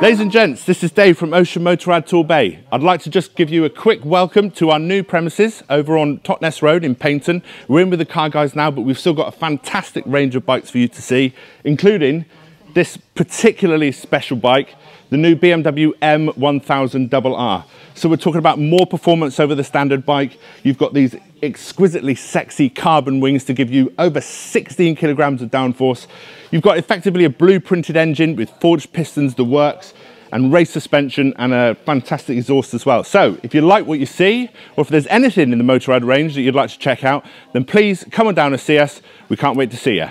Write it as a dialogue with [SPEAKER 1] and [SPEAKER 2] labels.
[SPEAKER 1] Ladies and gents, this is Dave from Ocean Motorrad Torbay. I'd like to just give you a quick welcome to our new premises over on Totnes Road in Paignton. We're in with the car guys now, but we've still got a fantastic range of bikes for you to see, including this particularly special bike, the new BMW M1000RR. So we're talking about more performance over the standard bike. You've got these exquisitely sexy carbon wings to give you over 16 kilograms of downforce. You've got effectively a blueprinted engine with forged pistons, the works, and race suspension and a fantastic exhaust as well. So if you like what you see, or if there's anything in the Motorrad range that you'd like to check out, then please come on down and see us. We can't wait to see you.